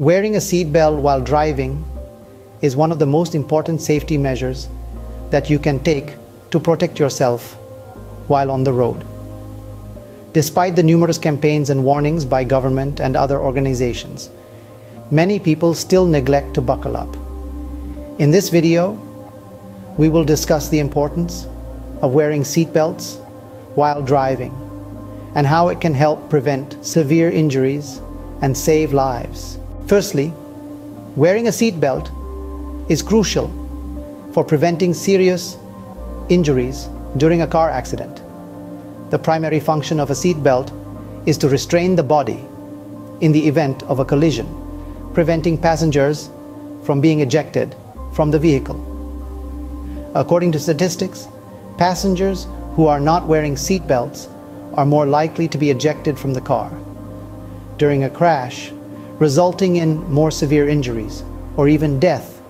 Wearing a seatbelt while driving is one of the most important safety measures that you can take to protect yourself while on the road. Despite the numerous campaigns and warnings by government and other organizations, many people still neglect to buckle up. In this video, we will discuss the importance of wearing seatbelts while driving and how it can help prevent severe injuries and save lives. Firstly, wearing a seatbelt is crucial for preventing serious injuries during a car accident. The primary function of a seatbelt is to restrain the body in the event of a collision, preventing passengers from being ejected from the vehicle. According to statistics, passengers who are not wearing seatbelts are more likely to be ejected from the car. During a crash, resulting in more severe injuries or even death.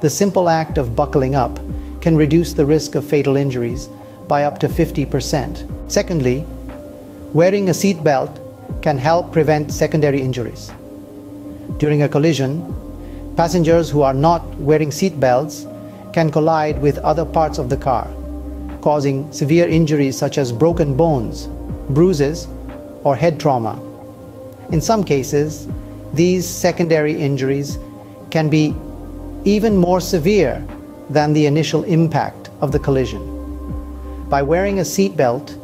The simple act of buckling up can reduce the risk of fatal injuries by up to 50%. Secondly, wearing a seat belt can help prevent secondary injuries. During a collision, passengers who are not wearing seat belts can collide with other parts of the car, causing severe injuries such as broken bones, bruises, or head trauma. In some cases, these secondary injuries can be even more severe than the initial impact of the collision. By wearing a seatbelt,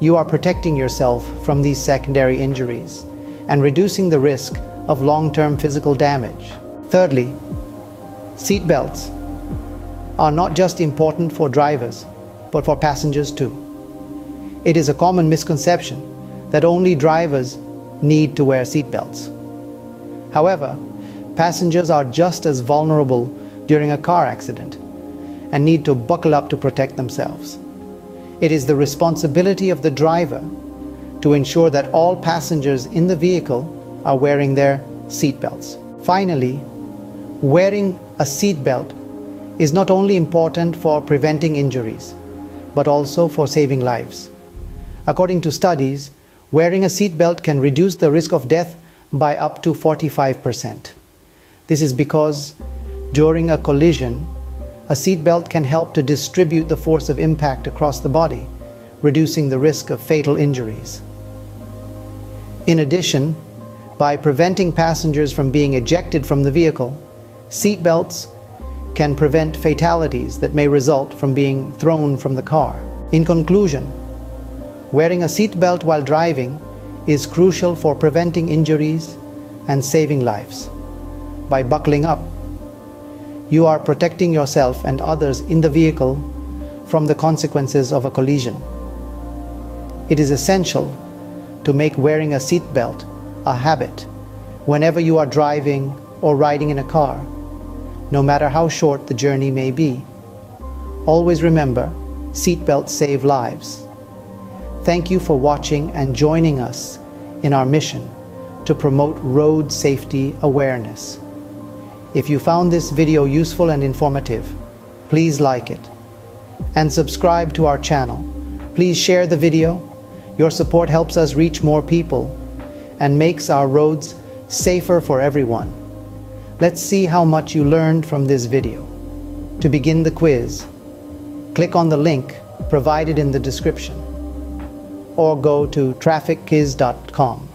you are protecting yourself from these secondary injuries and reducing the risk of long-term physical damage. Thirdly, seatbelts are not just important for drivers, but for passengers too. It is a common misconception that only drivers need to wear seatbelts. However, passengers are just as vulnerable during a car accident and need to buckle up to protect themselves. It is the responsibility of the driver to ensure that all passengers in the vehicle are wearing their seatbelts. Finally, wearing a seatbelt is not only important for preventing injuries, but also for saving lives. According to studies, wearing a seatbelt can reduce the risk of death by up to 45%. This is because during a collision, a seatbelt can help to distribute the force of impact across the body, reducing the risk of fatal injuries. In addition, by preventing passengers from being ejected from the vehicle, seatbelts can prevent fatalities that may result from being thrown from the car. In conclusion, wearing a seatbelt while driving is crucial for preventing injuries and saving lives. By buckling up, you are protecting yourself and others in the vehicle from the consequences of a collision. It is essential to make wearing a seatbelt a habit whenever you are driving or riding in a car, no matter how short the journey may be. Always remember, seatbelts save lives. Thank you for watching and joining us in our mission to promote road safety awareness. If you found this video useful and informative, please like it and subscribe to our channel. Please share the video. Your support helps us reach more people and makes our roads safer for everyone. Let's see how much you learned from this video. To begin the quiz, click on the link provided in the description or go to traffickiz.com.